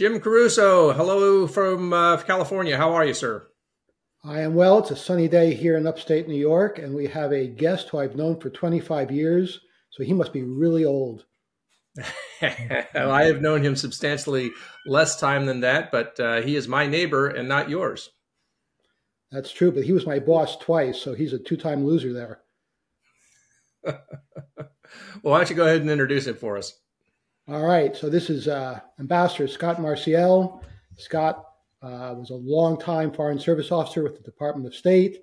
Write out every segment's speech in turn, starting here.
Jim Carouso, hello from uh, California. How are you, sir? I am well. It's a sunny day here in upstate New York, and we have a guest who I've known for 25 years, so he must be really old. I have known him substantially less time than that, but uh, he is my neighbor and not yours. That's true, but he was my boss twice, so he's a two time loser there. well, why don't you go ahead and introduce him for us? All right, so this is uh, Ambassador Scot Marciel. Scot uh, was a long-time Foreign Service officer with the Department of State,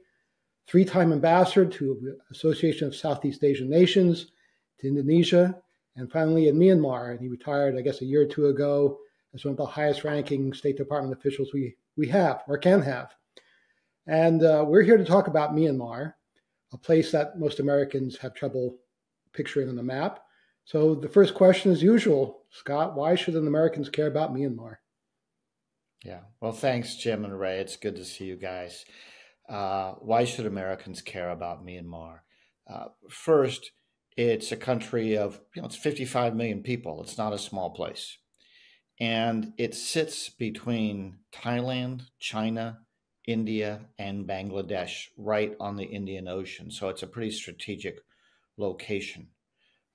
three-time ambassador to the Association of Southeast Asian Nations, to Indonesia, and finally in Myanmar. And he retired, I guess, a year or two ago as one of the highest-ranking State Department officials we we have or can have. And uh, we're here to talk about Myanmar, a place that most Americans have trouble picturing on the map. So the first question, as usual, Scot, why should Americans care about Myanmar? Yeah. Well, thanks, Jim and Ray. It's good to see you guys. Uh, why should Americans care about Myanmar? Uh, first, it's a country of, you know, it's 55 million people. It's not a small place. And it sits between Thailand, China, India, and Bangladesh, right on the Indian Ocean. So it's a pretty strategic location.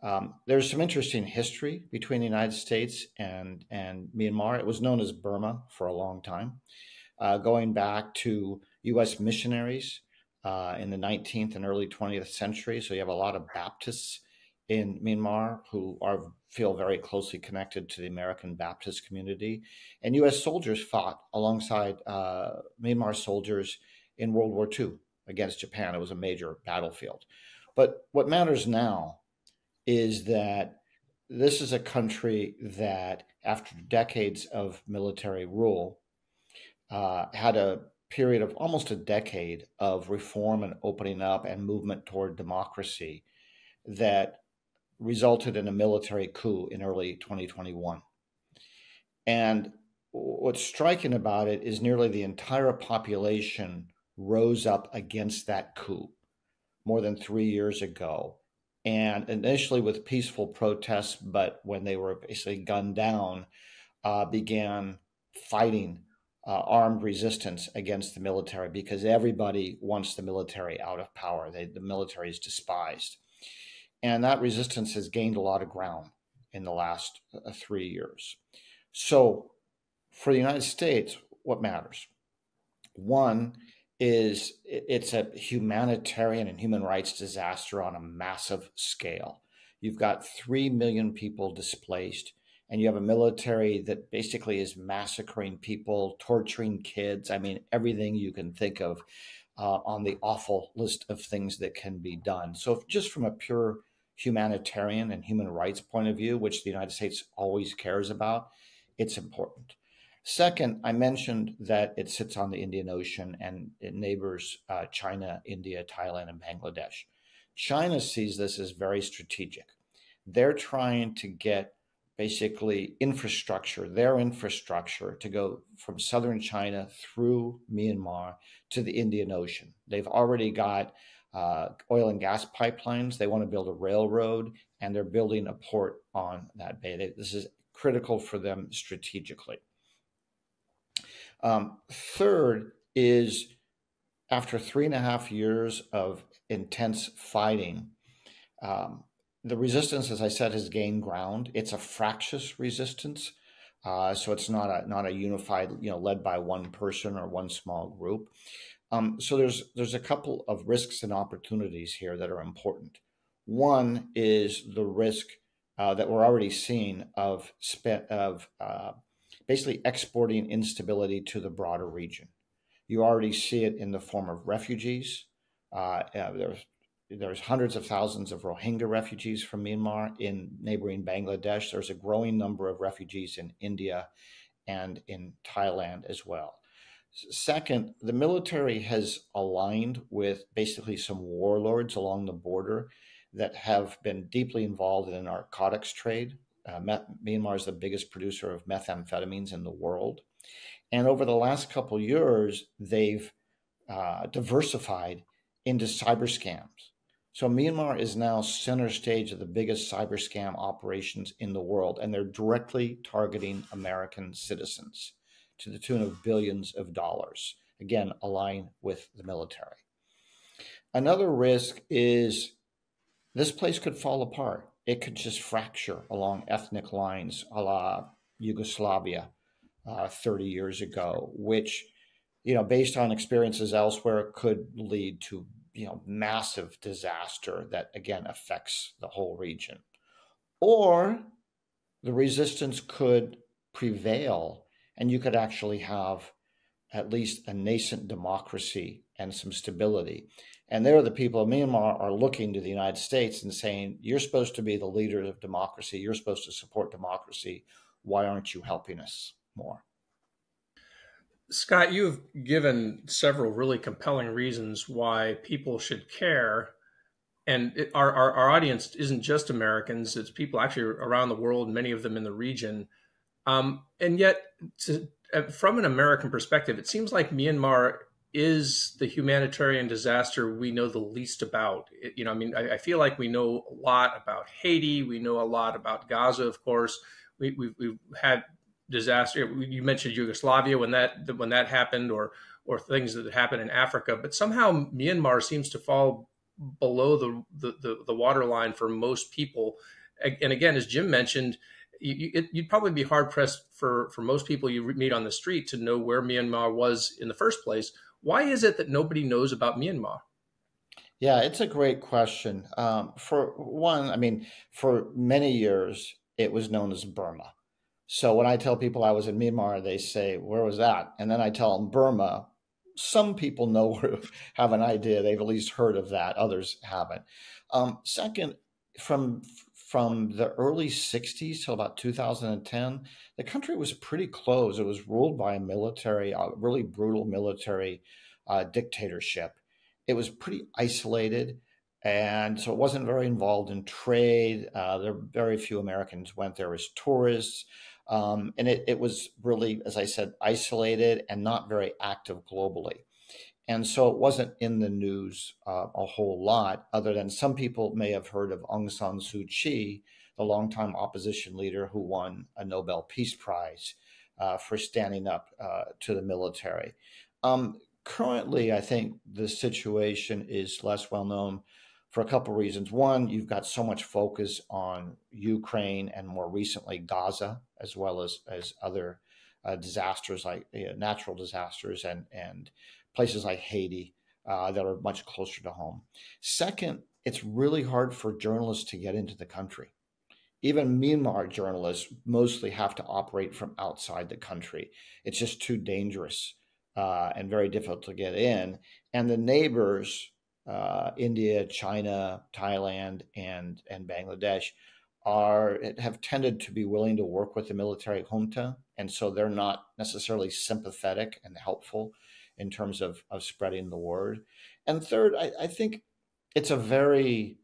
Um, there's some interesting history between the United States and, and Myanmar. It was known as Burma for a long time, uh, going back to U.S. missionaries uh, in the 19th and early 20th century. So you have a lot of Baptists in Myanmar who are feel very closely connected to the American Baptist community, and U.S. soldiers fought alongside uh, Myanmar soldiers in World War II against Japan. It was a major battlefield. But what matters now is that this is a country that, after decades of military rule, uh, had a period of almost a decade of reform and opening up and movement toward democracy that resulted in a military coup in early 2021. And what's striking about it is nearly the entire population rose up against that coup more than three years ago and initially with peaceful protests, but when they were basically gunned down, uh, began fighting uh, armed resistance against the military because everybody wants the military out of power. They, the military is despised. And that resistance has gained a lot of ground in the last uh, three years. So, for the United States, what matters? One is it's a humanitarian and human rights disaster on a massive scale. You've got 3 million people displaced, and you have a military that basically is massacring people, torturing kids. I mean, everything you can think of uh, on the awful list of things that can be done. So, if, just from a pure humanitarian and human rights point of view, which the United States always cares about, it's important. Second, I mentioned that it sits on the Indian Ocean and it neighbors uh, China, India, Thailand, and Bangladesh. China sees this as very strategic. They're trying to get basically infrastructure, their infrastructure, to go from southern China through Myanmar to the Indian Ocean. They've already got uh, oil and gas pipelines. They want to build a railroad, and they're building a port on that bay. They, this is critical for them strategically. Um, third is after three and a half years of intense fighting, um, the resistance, as I said, has gained ground. It's a fractious resistance, uh, so it's not a not a unified, you know, led by one person or one small group. Um, so there's there's a couple of risks and opportunities here that are important. One is the risk uh, that we're already seeing of spe- of uh, basically exporting instability to the broader region. You already see it in the form of refugees. Uh, there's there's hundreds of thousands of Rohingya refugees from Myanmar in neighboring Bangladesh. There's a growing number of refugees in India and in Thailand as well. Second, the military has aligned with basically some warlords along the border that have been deeply involved in narcotics trade. Uh, Myanmar is the biggest producer of methamphetamines in the world. And over the last couple years, they've uh, diversified into cyber scams. So Myanmar is now center stage of the biggest cyber scam operations in the world, and they're directly targeting American citizens to the tune of billions of dollars. Again, aligned with the military. Another risk is this place could fall apart. It could just fracture along ethnic lines a la Yugoslavia uh, 30 years ago, which, you know, based on experiences elsewhere, could lead to you know massive disaster that again affects the whole region. Or the resistance could prevail and you could actually have at least a nascent democracy and some stability and there are the people of myanmar are looking to the united states and saying you're supposed to be the leader of democracy you're supposed to support democracy why aren't you helping us more Scot, you've given several really compelling reasons why people should care. And it, our, our, our, audience isn't just Americans, it's people actually around the world, many of them in the region. Um, and yet, to, uh, from an American perspective, it seems like Myanmar is the humanitarian disaster we know the least about. It, you know, I mean, I, I, feel like we know a lot about Haiti, we know a lot about Gaza, of course. We, we've, we've had disaster. You mentioned Yugoslavia when that when that happened, or or things that happened in Africa. But somehow Myanmar seems to fall below the the, the, the waterline for most people. And again, as Jim mentioned, you, would probably be hard pressed for for most people you meet on the street to know where Myanmar was in the first place. Why is it that nobody knows about Myanmar? Yeah, it's a great question. Um, for one, I mean, for many years it was known as Burma. So when I tell people I was in Myanmar, they say, "Where was that?" And then I tell them Burma. Some people know have an idea; they've at least heard of that. Others haven't. Um, second, from from the early 60s till about 2010, the country was pretty closed. It was ruled by a military, a really brutal military uh, dictatorship. It was pretty isolated, and so it wasn't very involved in trade. Uh, there very few Americans went there as tourists. Um, and it, it was really, as I said, isolated and not very active globally. And so it wasn't in the news uh, a whole lot, other than some people may have heard of Aung San Suu Kyi, the longtime opposition leader who won a Nobel Peace Prize uh, for standing up uh, to the military. Um, currently, I think the situation is less well known for a couple of reasons. One, you've got so much focus on Ukraine and more recently Gaza, as well as as other uh, disasters like natural disasters and and places like Haiti uh, that are much closer to home. Second, it's really hard for journalists to get into the country. Even Myanmar journalists mostly have to operate from outside the country. It's just too dangerous uh, and very difficult to get in. And the neighbors uh, India, China, Thailand, and and Bangladesh are have tended to be willing to work with the military junta, and so they're not necessarily sympathetic and helpful in terms of of spreading the word. And third, I, I think it's a very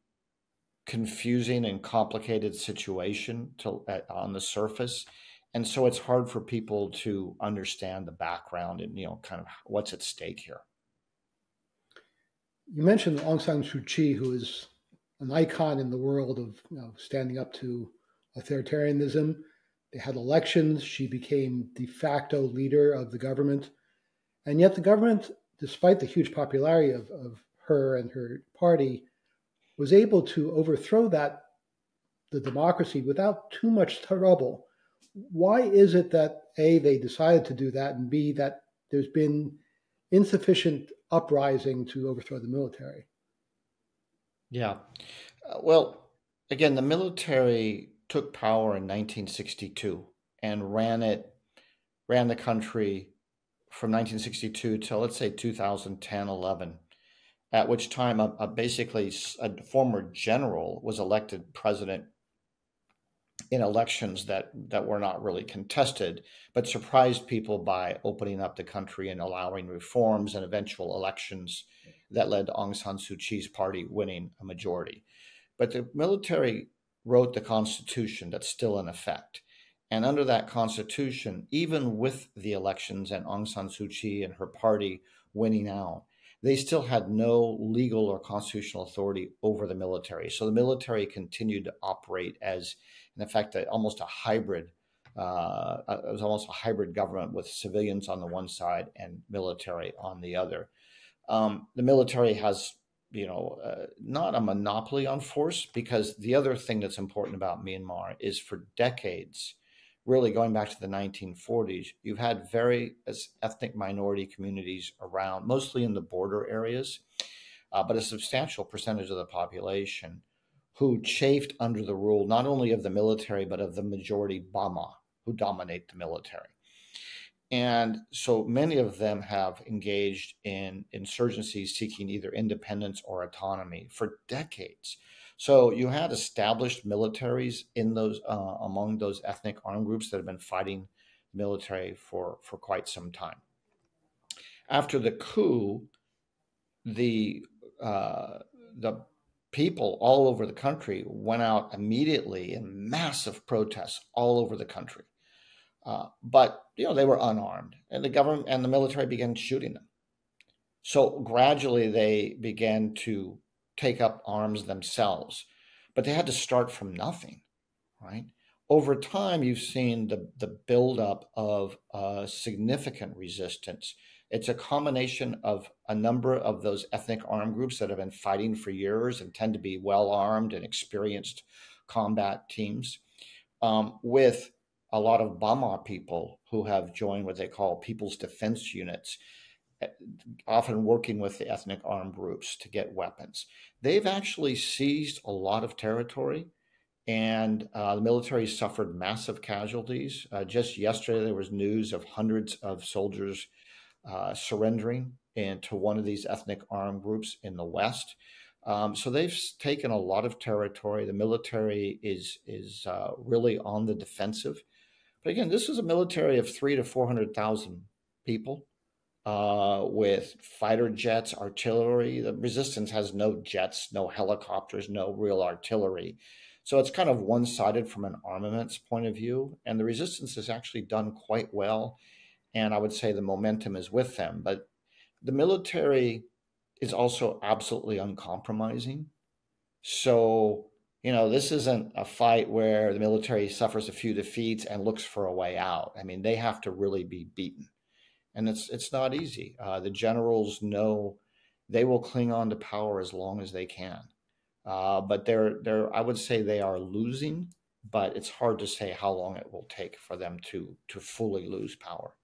confusing and complicated situation to, on the surface and so it's hard for people to understand the background and you know kind of what's at stake here you mentioned Aung San Suu Kyi, who is an icon in the world of you know, standing up to authoritarianism. They had elections. She became de facto leader of the government. And yet, the government, despite the huge popularity of, of her and her party, was able to overthrow that the democracy without too much trouble. Why is it that A, they decided to do that, and B, that there's been insufficient uprising to overthrow the military. Yeah. Uh, well, again, the military took power in 1962 and ran it, ran the country from 1962 till let's say 2010, 11, at which time a, a basically a former general was elected president in elections that that were not really contested, but surprised people by opening up the country and allowing reforms and eventual elections that led to Aung San Suu Kyi's party winning a majority. But the military wrote the constitution that's still in effect. And under that constitution, even with the elections and Aung San Suu Kyi and her party winning out, they still had no legal or constitutional authority over the military. So the military continued to operate as, in effect, a, almost a hybrid. Uh, it was almost a hybrid government with civilians on the one side and military on the other. Um, the military has, you know, uh, not a monopoly on force because the other thing that's important about Myanmar is for decades really going back to the 1940s, you've had very ethnic minority communities around, mostly in the border areas, uh, but a substantial percentage of the population who chafed under the rule not only of the military, but of the majority Bama, who dominate the military. And so many of them have engaged in insurgencies seeking either independence or autonomy for decades. So you had established militaries in those uh, among those ethnic armed groups that have been fighting military for for quite some time. After the coup, the uh, the people all over the country went out immediately in massive protests all over the country. Uh, but you know they were unarmed, and the government and the military began shooting them. So gradually they began to take up arms themselves, but they had to start from nothing, right? Over time, you've seen the, the buildup of uh, significant resistance. It's a combination of a number of those ethnic armed groups that have been fighting for years and tend to be well armed and experienced combat teams, um, with a lot of Bama people who have joined what they call People's Defense Units often working with the ethnic armed groups to get weapons. They've actually seized a lot of territory, and uh, the military suffered massive casualties. Uh, just yesterday, there was news of hundreds of soldiers uh, surrendering into one of these ethnic armed groups in the West. Um, so they've taken a lot of territory. The military is is uh, really on the defensive. But again, this is a military of three to four hundred thousand people uh, with fighter jets, artillery. The resistance has no jets, no helicopters, no real artillery. So it's kind of one sided from an armaments point of view. And the resistance has actually done quite well. And I would say the momentum is with them. But the military is also absolutely uncompromising. So, you know, this isn't a fight where the military suffers a few defeats and looks for a way out. I mean, they have to really be beaten and it's it's not easy. Uh, the generals know they will cling on to power as long as they can, uh, but they're they're I would say they are losing, but it's hard to say how long it will take for them to to fully lose power.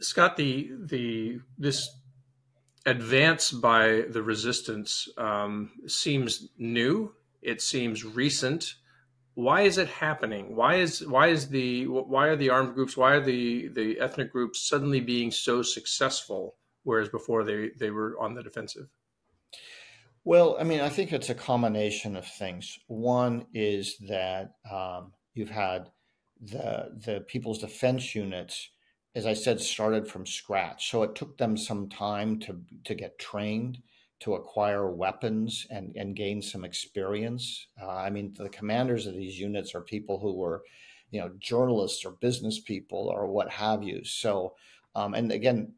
Scot, the the this advance by the resistance um, seems new. It seems recent why is it happening? Why is why is the why are the armed groups why are the the ethnic groups suddenly being so successful whereas before they they were on the defensive? Well, I mean, I think it's a combination of things. One is that um, you've had the the People's Defense Units, as I said, started from scratch, so it took them some time to to get trained to acquire weapons and, and gain some experience. Uh, I mean, the commanders of these units are people who were, you know, journalists or business people or what have you. So, um, and again,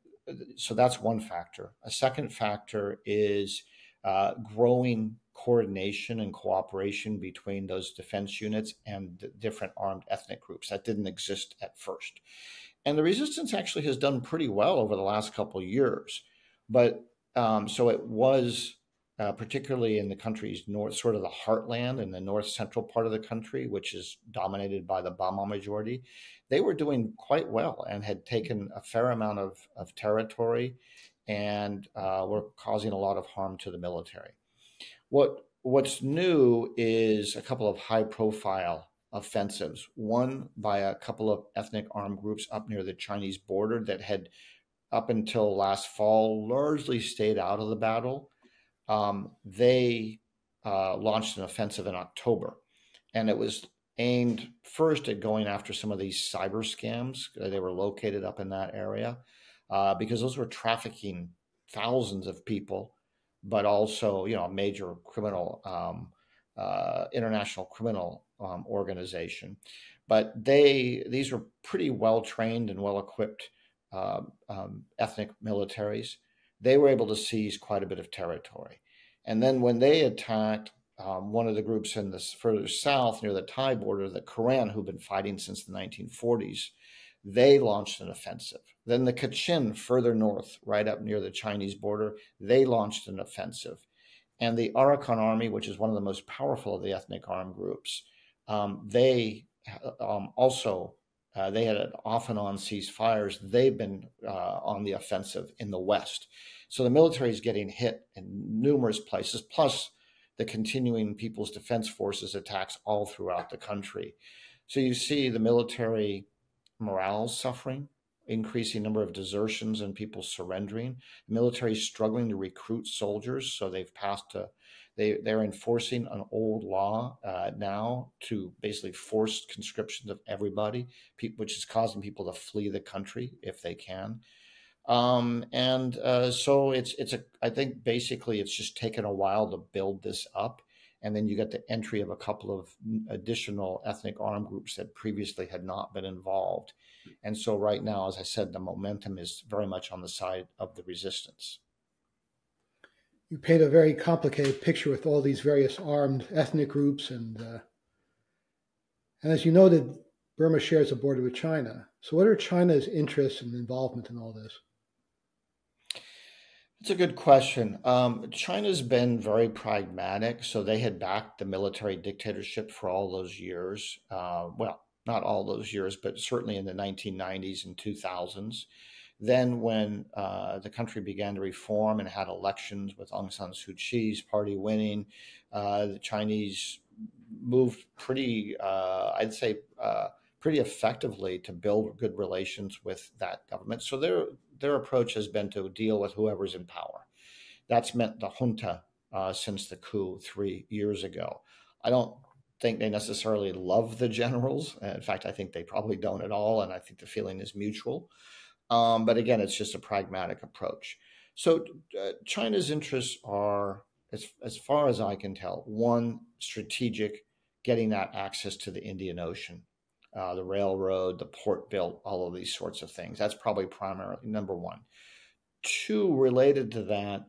so that's one factor. A second factor is uh, growing coordination and cooperation between those defense units and different armed ethnic groups. That didn't exist at first. And the resistance actually has done pretty well over the last couple years. But um, so it was uh, particularly in the country's north, sort of the heartland in the north central part of the country, which is dominated by the Bama majority. They were doing quite well and had taken a fair amount of, of territory and uh, were causing a lot of harm to the military. What What's new is a couple of high profile offensives, one by a couple of ethnic armed groups up near the Chinese border that had up until last fall, largely stayed out of the battle. Um, they uh, launched an offensive in October, and it was aimed first at going after some of these cyber scams. They were located up in that area uh, because those were trafficking thousands of people, but also you know a major criminal um, uh, international criminal um, organization. But they these were pretty well trained and well equipped uh, um, ethnic militaries. they were able to seize quite a bit of territory. And then when they attacked um, one of the groups in this further south near the Thai border, the Karen, who've been fighting since the 1940s, they launched an offensive. Then the Kachin, further north, right up near the Chinese border, they launched an offensive. And the Arakan army, which is one of the most powerful of the ethnic armed groups, um, they um, also uh, they had off and on ceasefires. They've been uh, on the offensive in the west. So the military is getting hit in numerous places, plus the continuing People's Defense Forces attacks all throughout the country. So you see the military morale suffering, increasing number of desertions and people surrendering. The military struggling to recruit soldiers, so they've passed a they they're enforcing an old law uh, now to basically force conscriptions of everybody, which is causing people to flee the country if they can. Um, and uh, so it's it's a I think basically it's just taken a while to build this up, and then you get the entry of a couple of additional ethnic armed groups that previously had not been involved, and so right now, as I said, the momentum is very much on the side of the resistance. You paint a very complicated picture with all these various armed ethnic groups, and uh, and as you noted, Burma shares a border with China. So, what are China's interests and involvement in all this? It's a good question. Um, China's been very pragmatic, so they had backed the military dictatorship for all those years. Uh, well, not all those years, but certainly in the 1990s and 2000s. Then, when uh, the country began to reform and had elections with Aung San Suu Kyi's party winning, uh, the Chinese moved pretty, uh, I'd say, uh, pretty effectively to build good relations with that government. So their their approach has been to deal with whoever's in power. That's meant the junta uh, since the coup three years ago. I don't think they necessarily love the generals. In fact, I think they probably don't at all, and I think the feeling is mutual. Um, but again, it's just a pragmatic approach. So uh, China's interests are, as, as far as I can tell, one strategic, getting that access to the Indian Ocean uh, the railroad, the port built, all of these sorts of things. That's probably primarily number one. Two, related to that,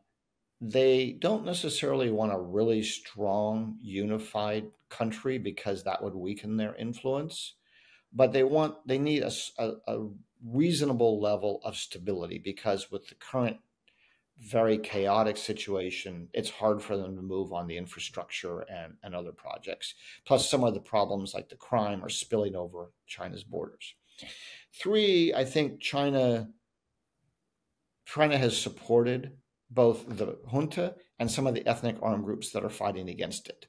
they don't necessarily want a really strong, unified country because that would weaken their influence. But they want, they need a, a, a reasonable level of stability because with the current very chaotic situation, it's hard for them to move on the infrastructure and, and other projects. Plus, some of the problems like the crime are spilling over China's borders. Three, I think China China has supported both the junta and some of the ethnic armed groups that are fighting against it.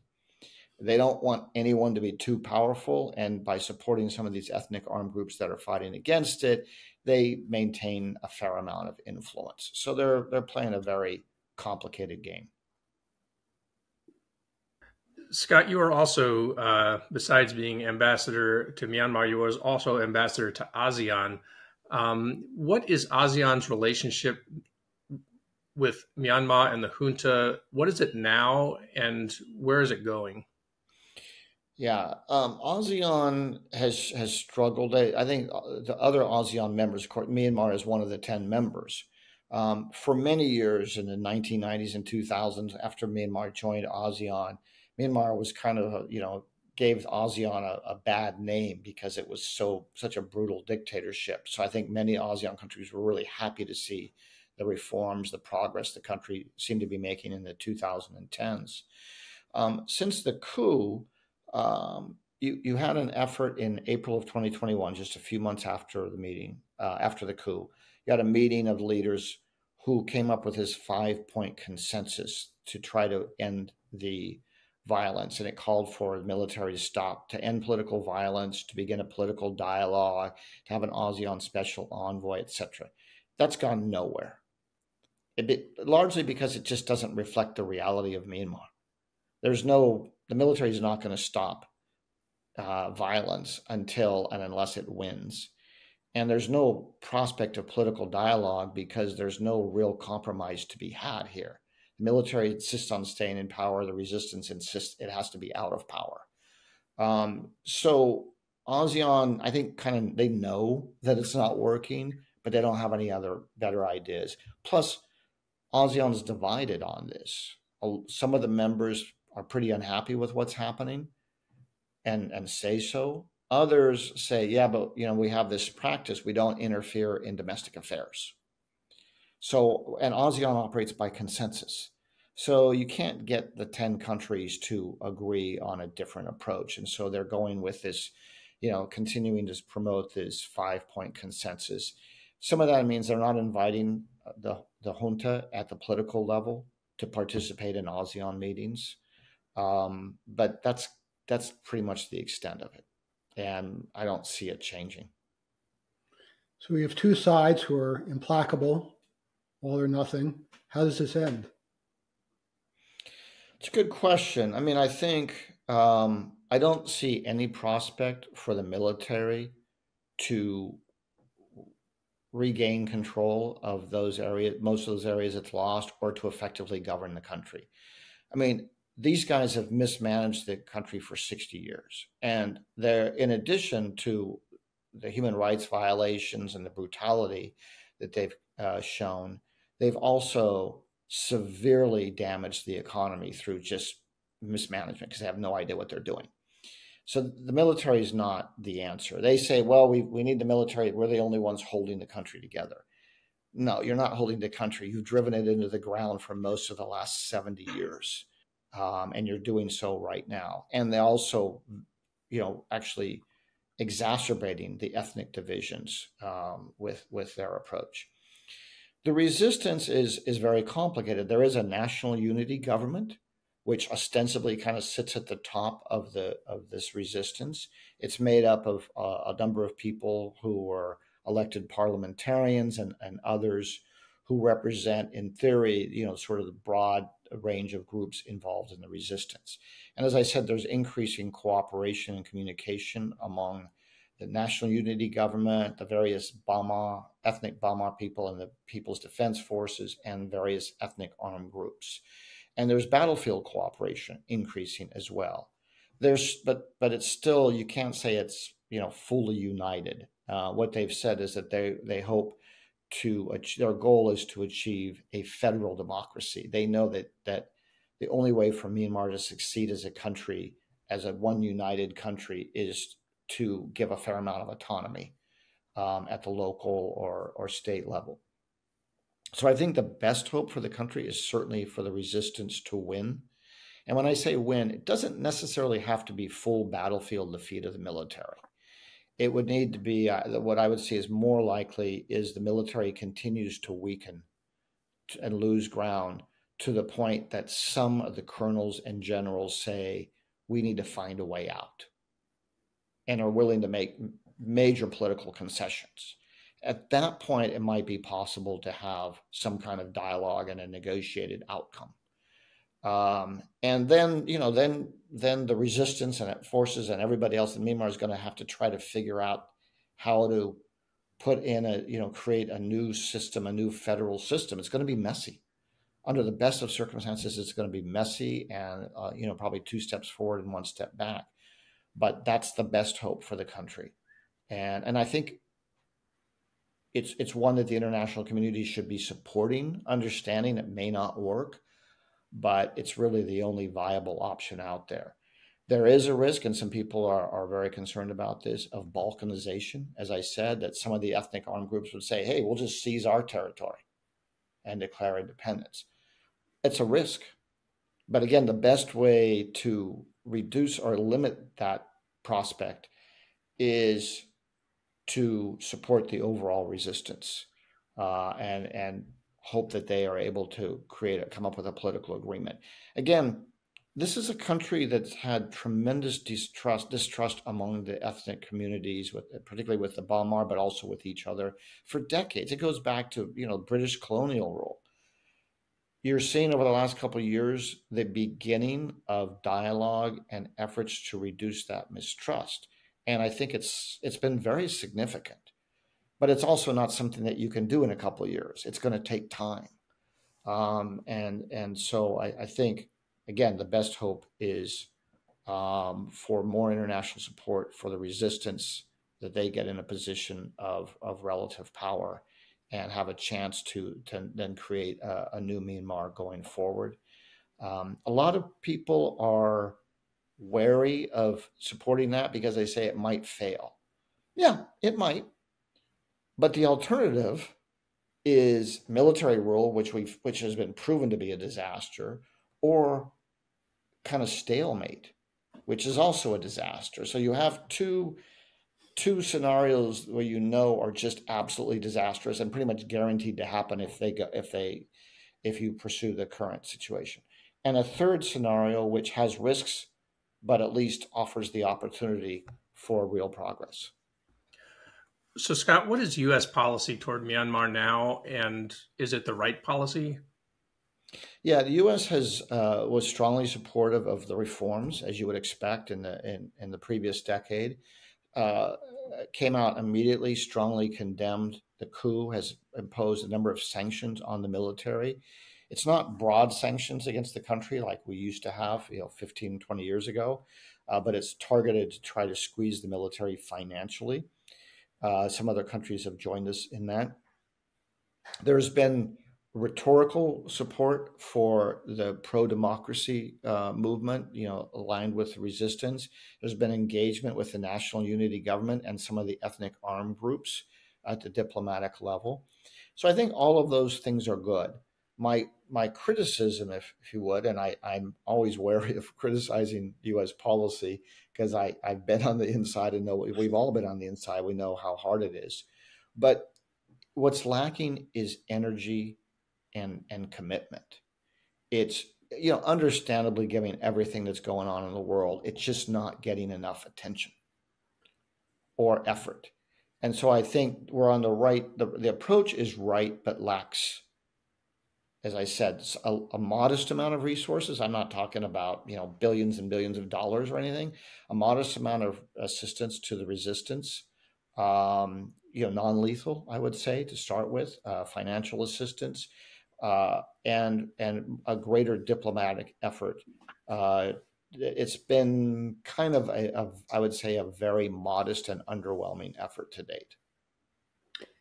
They don't want anyone to be too powerful, and by supporting some of these ethnic armed groups that are fighting against it, they maintain a fair amount of influence. So they're they're playing a very complicated game. Scot, you are also, uh, besides being ambassador to Myanmar, you was also ambassador to ASEAN. Um, what is ASEAN's relationship with Myanmar and the junta? What is it now, and where is it going? Yeah, um, ASEAN has has struggled. I, I, think uh, the other ASEAN members, of course, Myanmar is one of the ten members. Um, for many years in the 1990s and 2000s, after Myanmar joined ASEAN, Myanmar was kind of you know gave ASEAN a, a, bad name because it was so such a brutal dictatorship. So I think many ASEAN countries were really happy to see the reforms, the progress the country seemed to be making in the 2010s. Um, since the coup um, you, you had an effort in April of 2021, just a few months after the meeting, uh, after the coup. You had a meeting of leaders who came up with this five point consensus to try to end the violence. And it called for the military to stop, to end political violence, to begin a political dialogue, to have an ASEAN special envoy, etc. That's gone nowhere. It, largely because it just doesn't reflect the reality of Myanmar. There's no the military is not going to stop uh, violence until and unless it wins. And there's no prospect of political dialogue because there's no real compromise to be had here. The military insists on staying in power. The resistance insists it has to be out of power. Um, so ASEAN, I think, kind of they know that it's not working, but they don't have any other better ideas. Plus, ASEAN is divided on this. Some of the members are pretty unhappy with what's happening and, and say so. Others say, yeah, but you know, we have this practice, we don't interfere in domestic affairs. So, and ASEAN operates by consensus. So you can't get the 10 countries to agree on a different approach. And so they're going with this, you know, continuing to promote this five point consensus. Some of that means they're not inviting the, the junta at the political level to participate in ASEAN meetings. Um, but that's that's pretty much the extent of it. And I don't see it changing. So we have two sides who are implacable, all or nothing. How does this end? It's a good question. I mean, I think um, I don't see any prospect for the military to regain control of those areas, most of those areas it's lost, or to effectively govern the country. I mean, these guys have mismanaged the country for 60 years. And they're, in addition to the human rights violations and the brutality that they've uh, shown, they've also severely damaged the economy through just mismanagement because they have no idea what they're doing. So the military is not the answer. They say, well, we, we need the military. We're the only ones holding the country together. No, you're not holding the country. You've driven it into the ground for most of the last 70 years um, and you're doing so right now. And they also, you know, actually exacerbating the ethnic divisions um, with with their approach. The resistance is is very complicated. There is a national unity government, which ostensibly kind of sits at the top of the of this resistance. It's made up of uh, a number of people who are elected parliamentarians and, and others who represent, in theory, you know, sort of the broad range of groups involved in the resistance. And as I said, there's increasing cooperation and communication among the National Unity Government, the various Bama, ethnic Bama people, and the People's Defense Forces, and various ethnic armed groups. And there's battlefield cooperation increasing as well. There's, but but it's still you can't say it's you know fully united. Uh, what they've said is that they they hope to their goal is to achieve a federal democracy. They know that that the only way for Myanmar to succeed as a country, as a one united country, is to give a fair amount of autonomy um, at the local or or state level. So I think the best hope for the country is certainly for the resistance to win. And when I say win, it doesn't necessarily have to be full battlefield defeat of the military it would need to be uh, what I would see is more likely is the military continues to weaken and lose ground to the point that some of the colonels and generals say we need to find a way out and are willing to make major political concessions. At that point, it might be possible to have some kind of dialogue and a negotiated outcome. Um, and then, you know, then then the resistance and forces and everybody else in Myanmar is going to have to try to figure out how to put in a, you know, create a new system, a new federal system. It's going to be messy. Under the best of circumstances, it's going to be messy and, uh, you know, probably two steps forward and one step back. But that's the best hope for the country. And, and I think it's, it's one that the international community should be supporting, understanding it may not work but it's really the only viable option out there. There is a risk, and some people are, are very concerned about this, of balkanization. As I said, that some of the ethnic armed groups would say, hey, we'll just seize our territory and declare independence. It's a risk. But again, the best way to reduce or limit that prospect is to support the overall resistance uh, and and hope that they are able to create a, come up with a political agreement. Again, this is a country that's had tremendous distrust distrust among the ethnic communities, with particularly with the Bamar, but also with each other for decades. It goes back to you know British colonial rule. You're seeing over the last couple of years the beginning of dialogue and efforts to reduce that mistrust, and I think it's it's been very significant but it's also not something that you can do in a couple of years. It's going to take time. Um, and and so I, I, think again the best hope is um, for more international support for the resistance that they get in a position of of relative power and have a chance to, to then create a, a new Myanmar going forward. Um, a lot of people are wary of supporting that because they say it might fail. Yeah, it might. But the alternative is military rule, which we which has been proven to be a disaster, or kind of stalemate, which is also a disaster. So you have two two scenarios where you know are just absolutely disastrous and pretty much guaranteed to happen if they go if they if you pursue the current situation. And a third scenario which has risks but at least offers the opportunity for real progress. So, Scot, what is U.S. policy toward Myanmar now, and is it the right policy? Yeah, the U.S. has uh, was strongly supportive of the reforms, as you would expect in the in, in the previous decade. Uh, came out immediately, strongly condemned the coup, has imposed a number of sanctions on the military. It's not broad sanctions against the country like we used to have, you know, 15, 20 years ago, uh, but it's targeted to try to squeeze the military financially. Uh, some other countries have joined us in that. There's been rhetorical support for the pro-democracy uh, movement, you know, aligned with resistance. There's been engagement with the national unity government and some of the ethnic armed groups at the diplomatic level. So I think all of those things are good. My my criticism, if, if you would, and I, I'm always wary of criticizing U.S. policy because I I've been on the inside and know we've all been on the inside. We know how hard it is, but what's lacking is energy and and commitment. It's you know understandably given everything that's going on in the world, it's just not getting enough attention or effort. And so I think we're on the right. The, the approach is right, but lacks, as I said, a, a modest amount of resources. I'm not talking about you know billions and billions of dollars or anything. A modest amount of assistance to the resistance. Um, you know, non-lethal, I would say, to start with, uh, financial assistance, uh, and and a greater diplomatic effort. Uh, it's been kind of a, a, I would say, a very modest and underwhelming effort to date.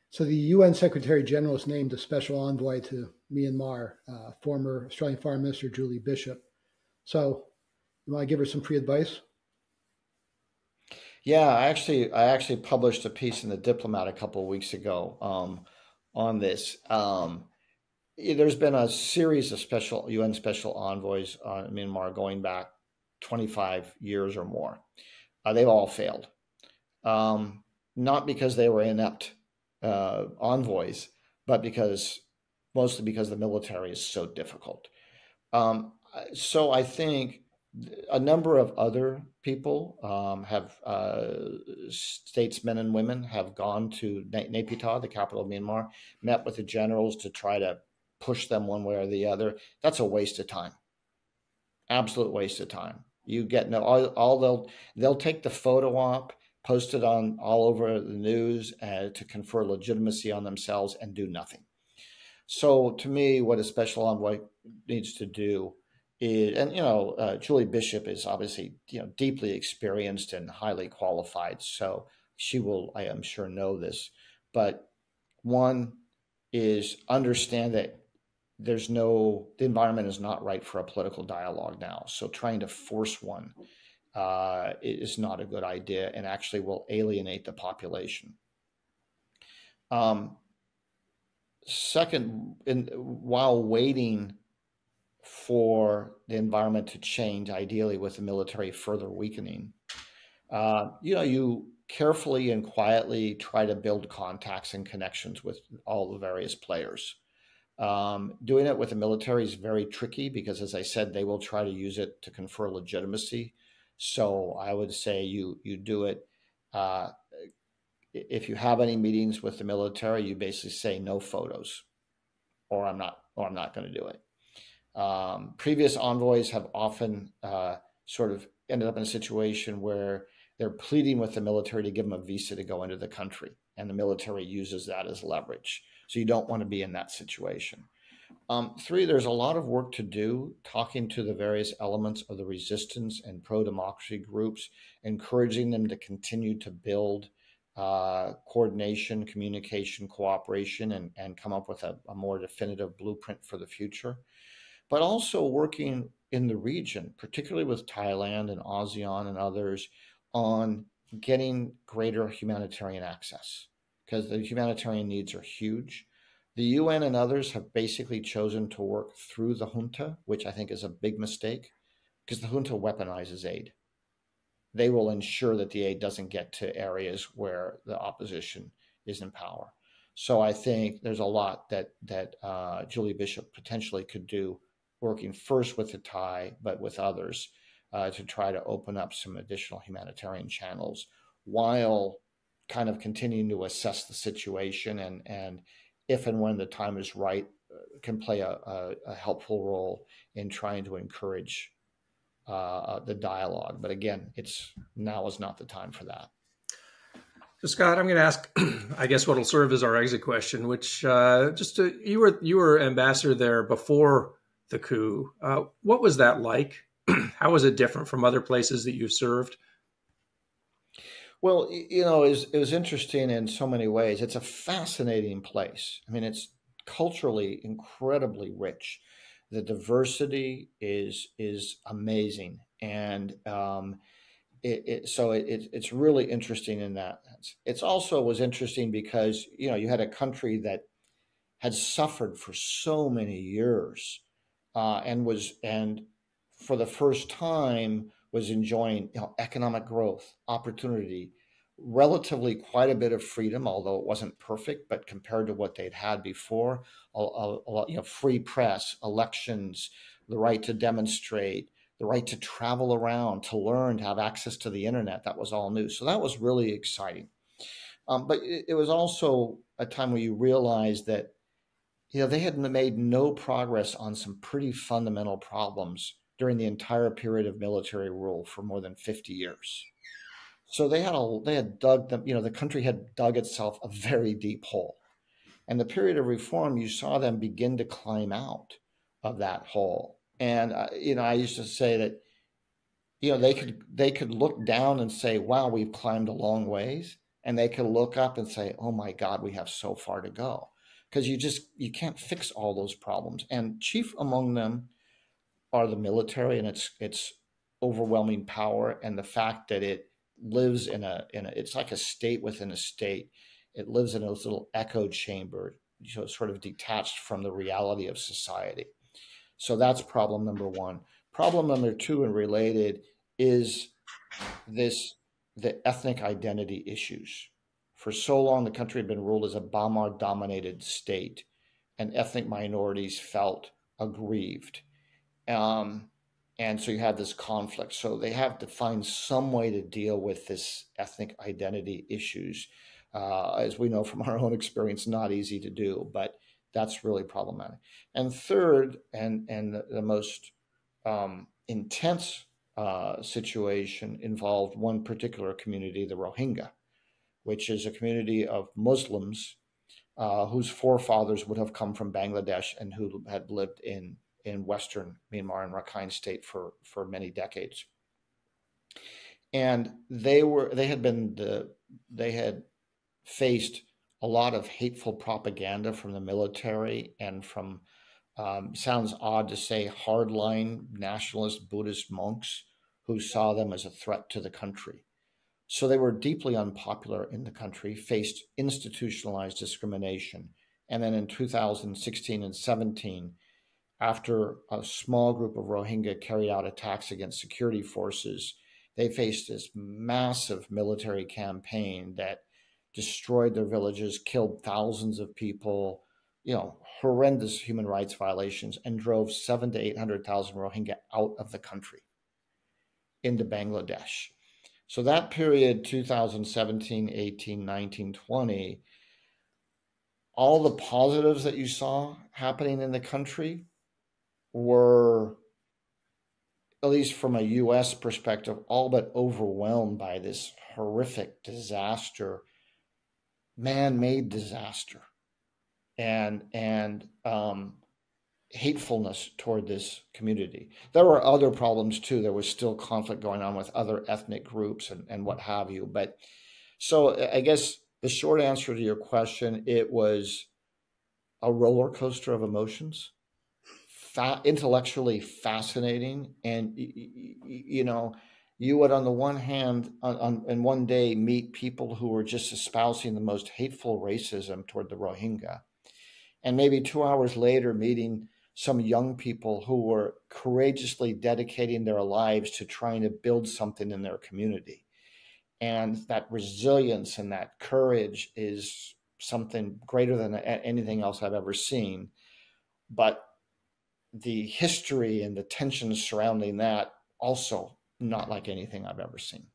So the UN Secretary General has named a special envoy to Myanmar, uh, former Australian Foreign Minister Julie Bishop. So, you want to give her some free advice? Yeah, I actually I actually published a piece in the Diplomat a couple of weeks ago um, on this. Um, there's been a series of special UN special envoys on Myanmar going back 25 years or more. Uh, they've all failed, um, not because they were inept uh, envoys, but because mostly because the military is so difficult. Um, so I think a number of other people um, have uh, statesmen and women have gone to Naypyidaw, the capital of Myanmar, met with the generals to try to push them one way or the other, that's a waste of time. Absolute waste of time. You get no all, all they'll they'll take the photo op, post it on all over the news uh, to confer legitimacy on themselves and do nothing. So to me, what a special envoy needs to do is, and you know, uh, Julie Bishop is obviously you know deeply experienced and highly qualified, so she will, I am sure, know this. But one is understand that there's no the environment is not right for a political dialogue now so trying to force one uh, is not a good idea and actually will alienate the population um, second in, while waiting for the environment to change ideally with the military further weakening uh, you know you carefully and quietly try to build contacts and connections with all the various players um, doing it with the military is very tricky because, as I said, they will try to use it to confer legitimacy. So I would say you you do it. Uh, if you have any meetings with the military, you basically say no photos, or I'm not, or I'm not going to do it. Um, previous envoys have often uh, sort of ended up in a situation where they're pleading with the military to give them a visa to go into the country, and the military uses that as leverage. So you don't want to be in that situation. Um, three, there's a lot of work to do talking to the various elements of the resistance and pro democracy groups, encouraging them to continue to build uh, coordination, communication, cooperation, and, and come up with a, a more definitive blueprint for the future. But also working in the region, particularly with Thailand and ASEAN and others, on getting greater humanitarian access because the humanitarian needs are huge. The UN and others have basically chosen to work through the junta, which I think is a big mistake because the junta weaponizes aid. They will ensure that the aid doesn't get to areas where the opposition is in power. So I think there's a lot that that uh, Julie Bishop potentially could do, working first with the Thai, but with others, uh, to try to open up some additional humanitarian channels while kind of continuing to assess the situation and and if and when the time is right uh, can play a, a, a helpful role in trying to encourage uh, uh, the dialogue. But again, it's now is not the time for that. So Scot, I'm going to ask, I guess, what will serve as our exit question. Which uh, just to, you were you were ambassador there before the coup. Uh, what was that like? How was it different from other places that you've served? Well, you know, it was, it was interesting in so many ways. It's a fascinating place. I mean, it's culturally incredibly rich. The diversity is is amazing, and um, it, it, so it, it's really interesting in that. It's also was interesting because you know you had a country that had suffered for so many years, uh, and was and for the first time was enjoying you know, economic growth, opportunity, relatively quite a bit of freedom, although it wasn't perfect, but compared to what they'd had before, a, a, a, you know, free press, elections, the right to demonstrate, the right to travel around, to learn, to have access to the internet. That was all new. So that was really exciting. Um, but it, it was also a time where you realized that you know they had made no progress on some pretty fundamental problems during the entire period of military rule for more than 50 years. So they had a they had dug them, you know, the country had dug itself a very deep hole. And the period of reform, you saw them begin to climb out of that hole. And uh, you know, I used to say that you know they could they could look down and say, "Wow, we've climbed a long ways," and they could look up and say, "Oh my God, we have so far to go." Because you just you can't fix all those problems. And chief among them are the military and its its overwhelming power and the fact that it lives in a in a it's like a state within a state. It lives in a little echo chamber, you know, sort of detached from the reality of society. So that's problem number one. Problem number two and related is this the ethnic identity issues. For so long, the country had been ruled as a Bamar dominated state, and ethnic minorities felt aggrieved. Um, and so you have this conflict. So they have to find some way to deal with this ethnic identity issues. Uh, as we know from our own experience, not easy to do, but that's really problematic. And third, and and the, the most um, intense uh, situation involved one particular community, the Rohingya, which is a community of Muslims uh, whose forefathers would have come from Bangladesh and who had lived in in Western Myanmar and Rakhine State for for many decades. And they were they had been the they had faced a lot of hateful propaganda from the military and from um, sounds odd to say hardline nationalist Buddhist monks who saw them as a threat to the country. So they were deeply unpopular in the country, faced institutionalized discrimination. And then in 2016 and 17, after a small group of Rohingya carried out attacks against security forces, they faced this massive military campaign that destroyed their villages, killed thousands of people, you know, horrendous human rights violations, and drove seven to 800,000 Rohingya out of the country into Bangladesh. So that period, 2017, 18, 19, 20, all the positives that you saw happening in the country were, at least from a US perspective, all but overwhelmed by this horrific disaster, man made disaster, and, and, um, hatefulness toward this community. There were other problems too. There was still conflict going on with other ethnic groups and, and what have you. But So I guess the short answer to your question, it was a roller coaster of emotions, fa- intellectually fascinating, and you know, you would on the one hand, on, on in one day meet people who were just espousing the most hateful racism toward the Rohingya, and maybe two hours later meeting some young people who were courageously dedicating their lives to trying to build something in their community. And that resilience and that courage is something greater than anything else I've ever seen. But the history and the tensions surrounding that also not like anything I've ever seen.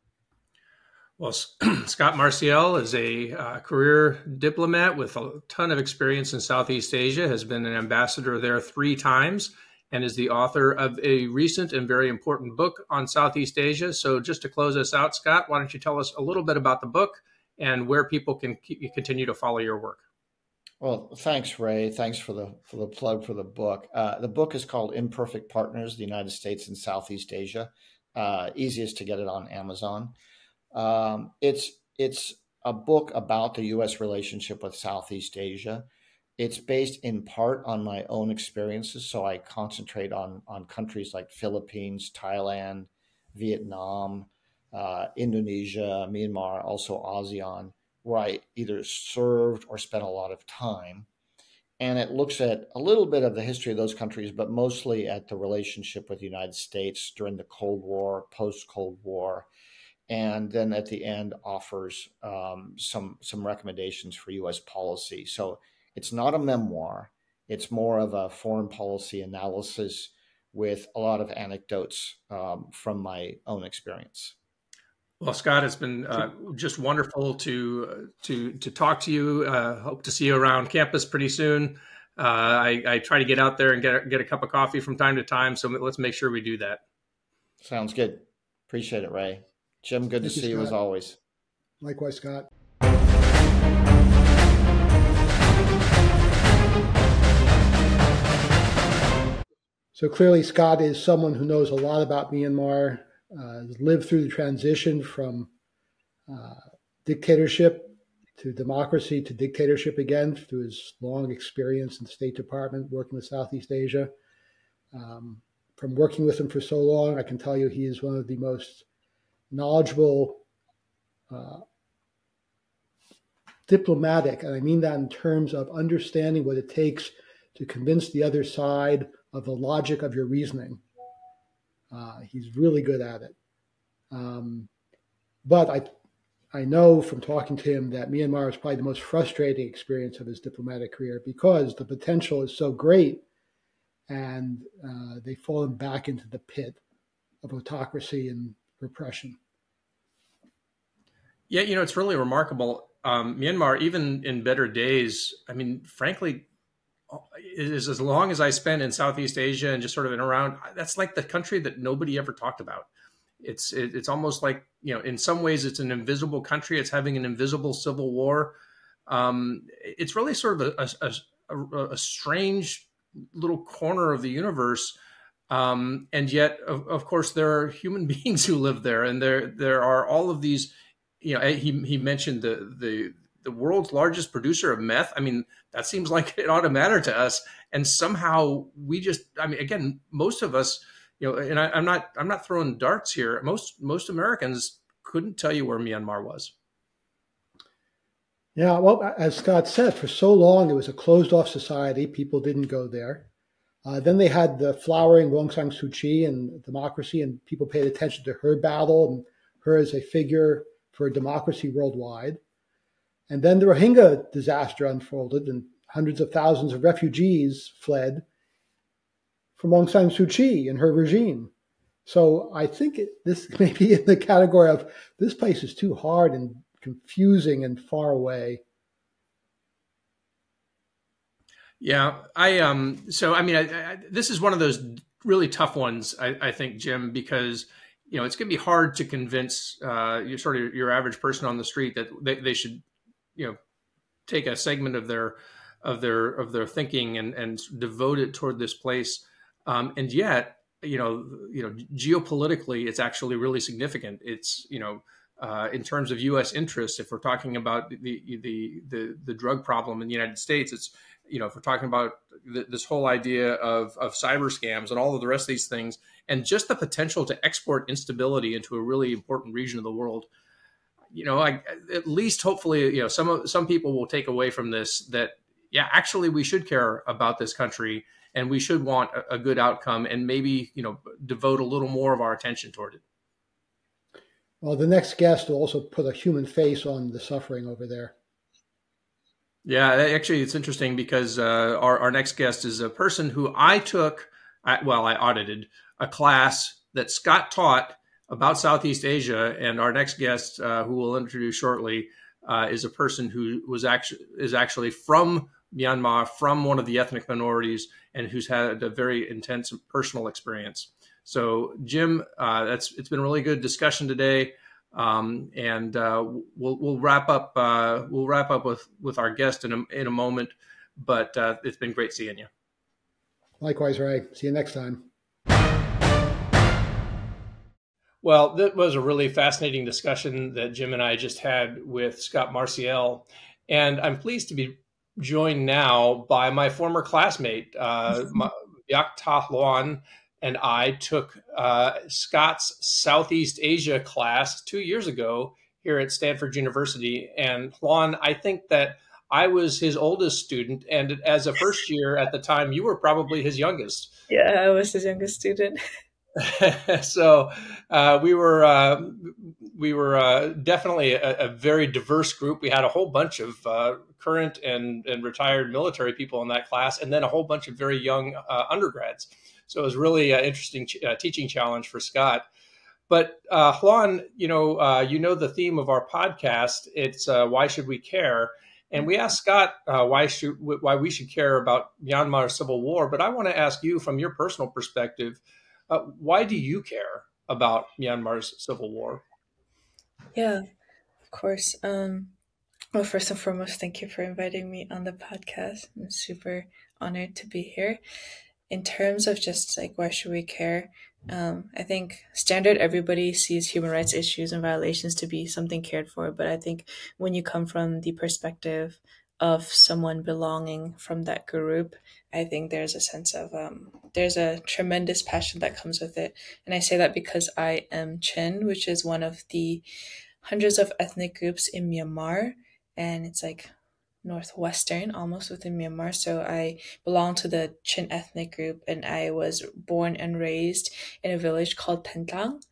Well, Scot Marciel is a uh, career diplomat with a ton of experience in Southeast Asia, has been an ambassador there three times, and is the author of a recent and very important book on Southeast Asia. So, just to close us out, Scot, why don't you tell us a little bit about the book and where people can continue to follow your work? Well, thanks, Ray. Thanks for the for the plug for the book. Uh, the book is called "Imperfect Partners: The United States and Southeast Asia." Uh, easiest to get it on Amazon. Um, it's it's a book about the U.S. relationship with Southeast Asia. It's based in part on my own experiences, so I concentrate on on countries like Philippines, Thailand, Vietnam, uh, Indonesia, Myanmar, also ASEAN, where I either served or spent a lot of time. And it looks at a little bit of the history of those countries, but mostly at the relationship with the United States during the Cold War, post Cold War, and then at the end offers um, some some recommendations for U.S. policy. So it's not a memoir; it's more of a foreign policy analysis with a lot of anecdotes um, from my own experience. Well, Scot, it's been uh, just wonderful to to to talk to you. Uh, hope to see you around campus pretty soon. Uh, I, I, try to get out there and get get a cup of coffee from time to time. So let's make sure we do that. Sounds good. Appreciate it, Ray. Jim, good Thank to see you, you as always. Likewise, Scot. So clearly, Scot is someone who knows a lot about Myanmar, uh, lived through the transition from uh, dictatorship to democracy to dictatorship again through his long experience in the State Department working with Southeast Asia. Um, from working with him for so long, I can tell you he is one of the most knowledgeable, uh, diplomatic, and I mean that in terms of understanding what it takes to convince the other side of the logic of your reasoning. Uh, he's really good at it. Um, but I, I know from talking to him that Myanmar is probably the most frustrating experience of his diplomatic career because the potential is so great and uh, they've fallen back into the pit of autocracy and repression. Yeah, you know, it's really remarkable. Um, Myanmar, even in better days, I mean, frankly, is as long as I spent in Southeast Asia and just sort of in around, that's like the country that nobody ever talked about. It's it, it's almost like you know, in some ways, it's an invisible country. It's having an invisible civil war. Um, it's really sort of a, a, a, a, strange little corner of the universe. Um, and yet, of, of course, there are human beings who live there, and there there are all of these you know, he he mentioned the the the world's largest producer of meth. I mean, that seems like it ought to matter to us. And somehow we just, I mean, again, most of us, you know, and I, am not, I'm not throwing darts here. Most, most Americans couldn't tell you where Myanmar was. Yeah, well, as Scot said, for so long it was a closed off society. People didn't go there. Uh, then they had the flowering Aung San Suu Kyi and democracy, and people paid attention to her battle and her as a figure for democracy worldwide. And then the Rohingya disaster unfolded, and hundreds of thousands of refugees fled from Aung San Suu Kyi and her regime. So I think it, this may be in the category of this place is too hard and confusing and far away. Yeah, I um. So I mean, I, I, this is one of those really tough ones, I, I think, Jim, because you know, it's going to be hard to convince uh, your sort of your average person on the street that they, they should, you know, take a segment of their of their of their thinking and and devote it toward this place. Um, and yet, you know, you know, geopolitically, it's actually really significant. It's you know, uh, in terms of U.S. interests. If we're talking about the, the the the drug problem in the United States, it's you know if we're talking about th- this whole idea of of cyber scams and all of the rest of these things, and just the potential to export instability into a really important region of the world. You know, I, at least hopefully, you know, some some people will take away from this that yeah, actually, we should care about this country and we should want a, a good outcome and maybe you know devote a little more of our attention toward it. Well, the next guest will also put a human face on the suffering over there. Yeah, actually, it's interesting because uh, our, our next guest is a person who I took, I, well, I audited a class that Scot taught about Southeast Asia, and our next guest, uh, who we'll introduce shortly, uh, is a person who was actually is actually from Myanmar, from one of the ethnic minorities, and who's had a very intense personal experience. So, Jim, uh, that's it's been a really good discussion today, um, and uh, we'll we'll wrap up uh, we'll wrap up with with our guest in a in a moment. But uh, it's been great seeing you. Likewise, Ray. See you next time. Well, that was a really fascinating discussion that Jim and I just had with Scot Marciel, and I'm pleased to be joined now by my former classmate, uh, Biak and I took uh, Scot's Southeast Asia class two years ago here at Stanford University. And Hlawn, I think that I was his oldest student, and as a first year at the time, you were probably his youngest. Yeah, I was his youngest student. so uh, we were uh, we were uh, definitely a, a, very diverse group. We had a whole bunch of uh, current and, and retired military people in that class, and then a whole bunch of very young uh, undergrads. So it was really an interesting ch- uh, teaching challenge for Scot. But Hlawn, you know, you know the theme of our podcast. It's why should we care? And we asked Scot why should why we should care about Myanmar civil war. But I want to ask you, from your personal perspective uh, why do you care about Myanmar's civil war? Yeah, of course. Um, well, first and foremost, thank you for inviting me on the podcast. I'm super honored to be here. In terms of just like why should we care? Um, I think standard everybody sees human rights issues and violations to be something cared for, but I think when you come from the perspective of someone belonging from that group, I think there's a sense of um, there's a tremendous passion that comes with it, and I say that because I am Chin, which is one of the hundreds of ethnic groups in Myanmar, and it's like northwestern almost within Myanmar. So I belong to the Chin ethnic group, and I was born and raised in a village called Thantlang,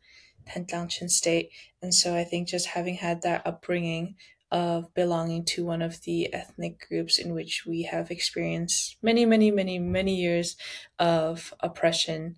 Thantlang Chin State, and so I think just having had that upbringing of belonging to one of the ethnic groups in which we have experienced many, many, many, many years of oppression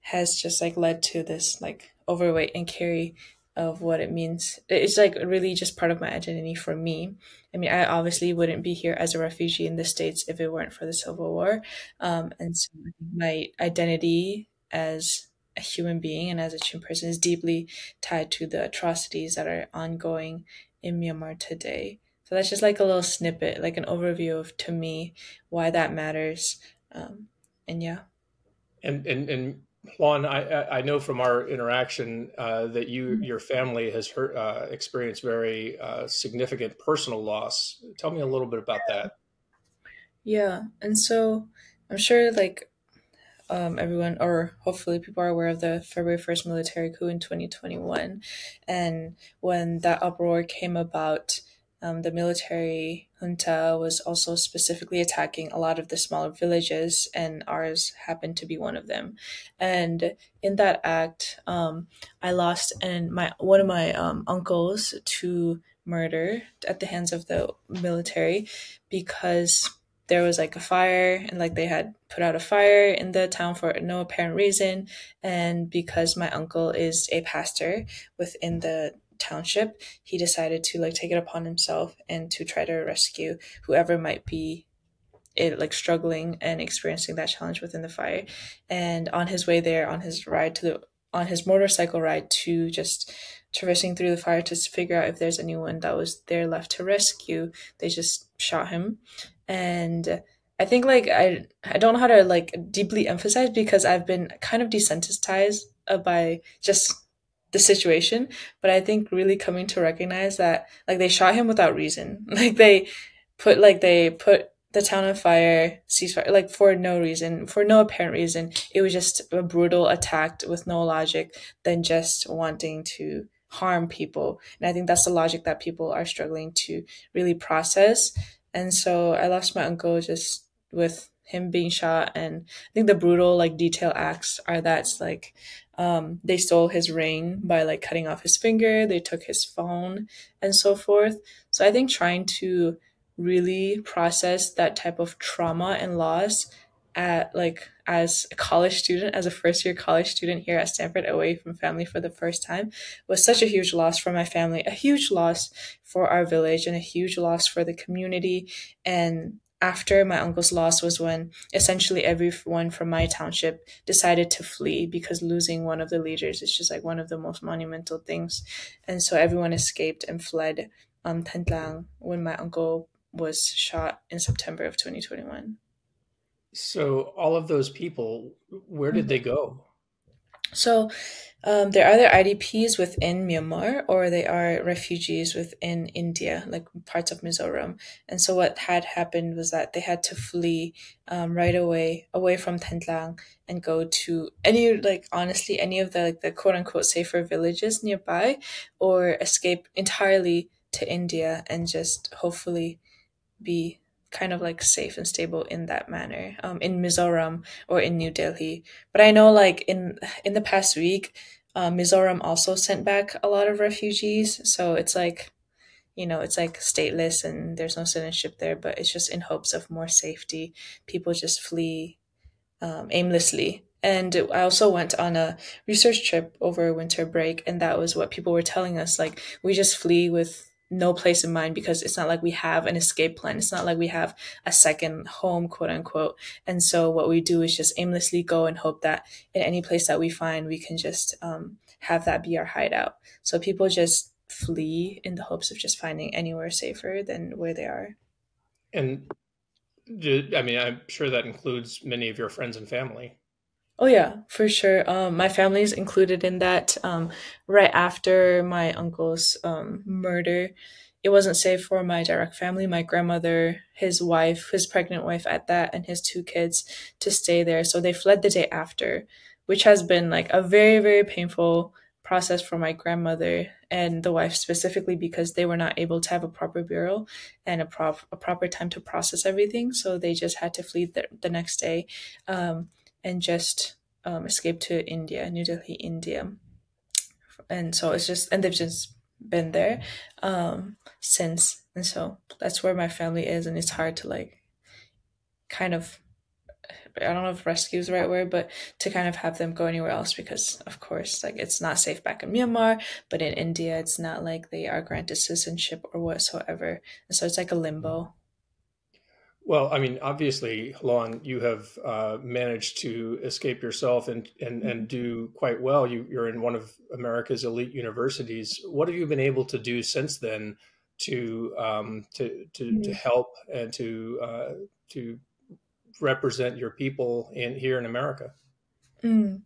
has just like led to this like overweight and carry of what it means. It's like really just part of my identity for me. I mean, I obviously wouldn't be here as a refugee in the States if it weren't for the Civil War. Um, and so my identity as a human being and as a Chin person is deeply tied to the atrocities that are ongoing in Myanmar today. So that's just like a little snippet, like an overview of to me why that matters. Um, and yeah. And and and Hlawn, I I know from our interaction uh, that you mm-hmm. your family has heard, uh, experienced very uh, significant personal loss. Tell me a little bit about that. Yeah, and so I'm sure like um, everyone, or hopefully people are aware of the February 1st military coup in 2021. And when that uproar came about, um, the military junta was also specifically attacking a lot of the smaller villages, and ours happened to be one of them. And in that act, um, I lost and my one of my um, uncles to murder at the hands of the military because there was like a fire and like they had put out a fire in the town for no apparent reason and because my uncle is a pastor within the township he decided to like take it upon himself and to try to rescue whoever might be it like struggling and experiencing that challenge within the fire. And on his way there on his ride to the on his motorcycle ride to just traversing through the fire to figure out if there's anyone that was there left to rescue they just shot him and I think like I I don't know how to like deeply emphasize because I've been kind of desensitized uh, by just the situation. But I think really coming to recognize that like they shot him without reason. Like they put like they put the town on fire, ceasefire, like for no reason, for no apparent reason. It was just a brutal attack with no logic than just wanting to harm people. And I think that's the logic that people are struggling to really process. And so I lost my uncle just with him being shot. And I think the brutal, like, detail acts are that's like, um, they stole his ring by like cutting off his finger, they took his phone, and so forth. So I think trying to really process that type of trauma and loss at like as a college student as a first year college student here at stanford away from family for the first time was such a huge loss for my family a huge loss for our village and a huge loss for the community and after my uncle's loss was when essentially everyone from my township decided to flee because losing one of the leaders is just like one of the most monumental things and so everyone escaped and fled um Thantlang when my uncle was shot in September of 2021. So, all of those people, where did mm-hmm. they go? So, um, they're either IDPs within Myanmar or they are refugees within India, like parts of Mizoram. And so, what had happened was that they had to flee um, right away, away from Thantlang, and go to any, like, honestly, any of the like the quote unquote safer villages nearby, or escape entirely to India and just hopefully be kind of like safe and stable in that manner um, in Mizoram or in New Delhi. But I know like in in the past week, uh, Mizoram also sent back a lot of refugees. So it's like, you know, it's like stateless and there's no citizenship there, but it's just in hopes of more safety. People just flee um, aimlessly. And I also went on a research trip over a winter break, and that was what people were telling us. Like, we just flee with no place in mind because it's not like we have an escape plan. It's not like we have a second home, quote unquote. And so what we do is just aimlessly go and hope that in any place that we find, we can just um, have that be our hideout. So people just flee in the hopes of just finding anywhere safer than where they are. And I mean, I'm sure that includes many of your friends and family. Oh yeah, for sure. Um, my family's included in that. Um, right after my uncle's um, murder, it wasn't safe for my direct family, my grandmother, his wife, his pregnant wife at that, and his two kids to stay there. So they fled the day after, which has been like a very, very painful process for my grandmother and the wife specifically because they were not able to have a proper burial and a, prop, a proper time to process everything. So they just had to flee the, the next day. Um, and just um, escaped to India, New Delhi, India. And so it's just, and they've just been there um, since. And so that's where my family is. And it's hard to like kind of, I don't know if rescue is the right word, but to kind of have them go anywhere else because, of course, like it's not safe back in Myanmar, but in India, it's not like they are granted citizenship or whatsoever. And so it's like a limbo. Well, I mean, obviously, Hlawn, you have uh, managed to escape yourself and, and, and do quite well. You, you're in one of America's elite universities. What have you been able to do since then to um, to, to, mm-hmm. to help and to uh, to represent your people in here in America? Mm.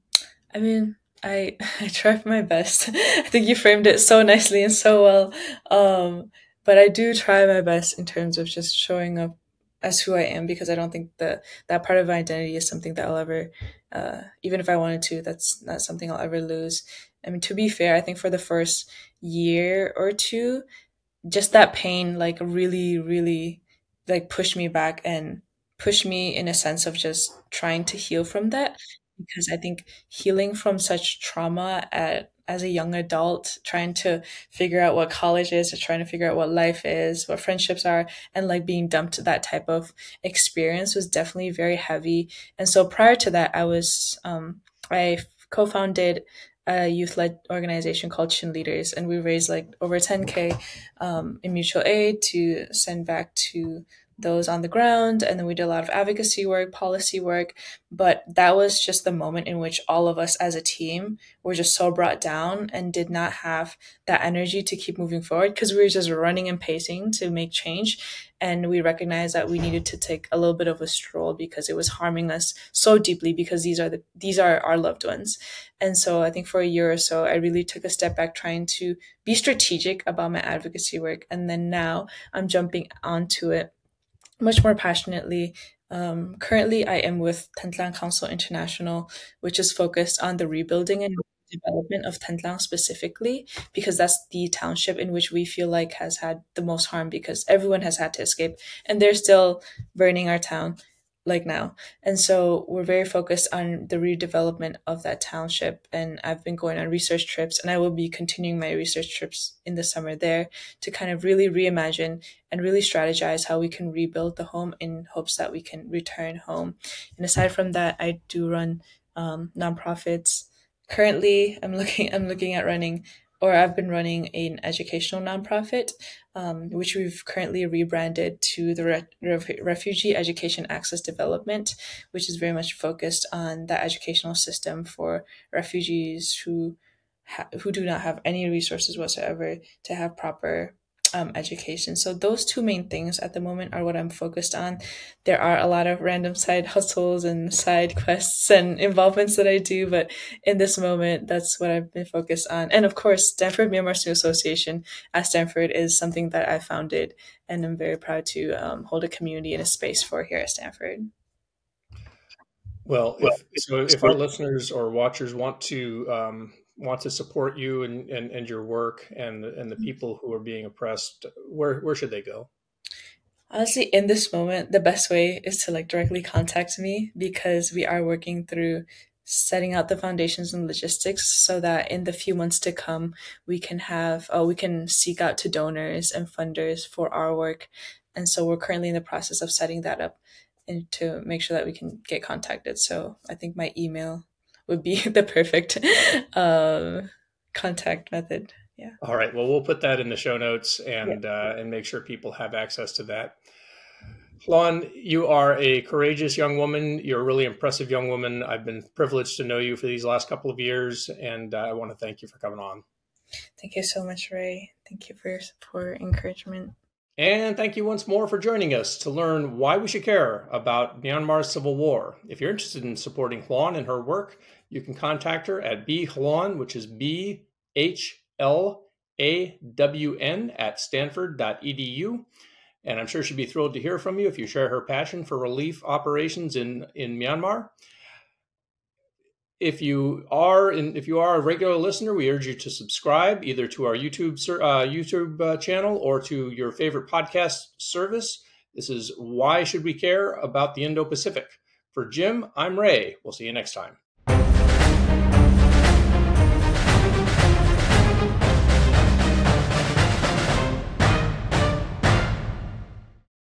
I mean, I I try my best. I think you framed it so nicely and so well. Um, but I do try my best in terms of just showing up as who I am because I don't think that that part of my identity is something that I'll ever, uh, even if I wanted to, that's not something I'll ever lose. I mean, to be fair, I think for the first year or two, just that pain, like really, really, like pushed me back and pushed me in a sense of just trying to heal from that because I think healing from such trauma at as a young adult trying to figure out what college is or trying to figure out what life is what friendships are and like being dumped to that type of experience was definitely very heavy. And so prior to that i was um, i co-founded a youth-led organization called Chin Leaders, and we raised like over 10k um, in mutual aid to send back to those on the ground. And then we did a lot of advocacy work, policy work. But that was just the moment in which all of us as a team were just so brought down and did not have that energy to keep moving forward because we were just running and pacing to make change. And we recognized that we needed to take a little bit of a stroll because it was harming us so deeply because these are the these are our loved ones. And so I think for a year or so, I really took a step back trying to be strategic about my advocacy work. And then now I'm jumping onto it much more passionately. Um, currently, I am with Thantlang Council International, which is focused on the rebuilding and development of Thantlang specifically, because that's the township in which we feel like has had the most harm because everyone has had to escape and they're still burning our town like now. And so we're very focused on the redevelopment of that township. And I've been going on research trips and I will be continuing my research trips in the summer there to kind of really reimagine and really strategize how we can rebuild the home in hopes that we can return home. And aside from that, I do run um, nonprofits. Currently, I'm looking I'm looking at running or I've been running an educational nonprofit, um, which we've currently rebranded to the Re- Re- Refugee Education Access Development, which is very much focused on the educational system for refugees who ha- who do not have any resources whatsoever to have proper um, education. So those two main things at the moment are what I'm focused on. There are a lot of random side hustles and side quests and involvements that I do, but in this moment, that's what I've been focused on. And of course, Stanford Myanmar Student Association at Stanford is something that I founded, and I'm very proud to um, hold a community and a space for here at Stanford. Well, if, so if our listeners or watchers want to um, want to support you and, and, and your work and and the mm-hmm. people who are being oppressed, where where should they go? Honestly, in this moment, the best way is to like directly contact me because we are working through setting out the foundations and logistics so that in the few months to come we can have uh, we can seek out to donors and funders for our work and so we're currently in the process of setting that up and to make sure that we can get contacted so i think my email would be the perfect um, contact method. Yeah. All right. Well, we'll put that in the show notes and yeah. uh, and make sure people have access to that. Hlawn, you are a courageous young woman. You're a really impressive young woman. I've been privileged to know you for these last couple of years, and uh, I want to thank you for coming on. Thank you so much, Ray. Thank you for your support, encouragement. And thank you once more for joining us to learn why we should care about Myanmar's civil war. If you're interested in supporting Hlawn and her work, you can contact her at B Hlawn, which is B H L A W N at stanford.edu. And I'm sure she'd be thrilled to hear from you if you share her passion for relief operations in, in Myanmar. If you are in, if you are a regular listener, we urge you to subscribe either to our YouTube uh, YouTube uh, channel or to your favorite podcast service. This is why should we care about the Indo-Pacific. For Jim, I'm Ray. We'll see you next time.